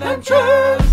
Adventures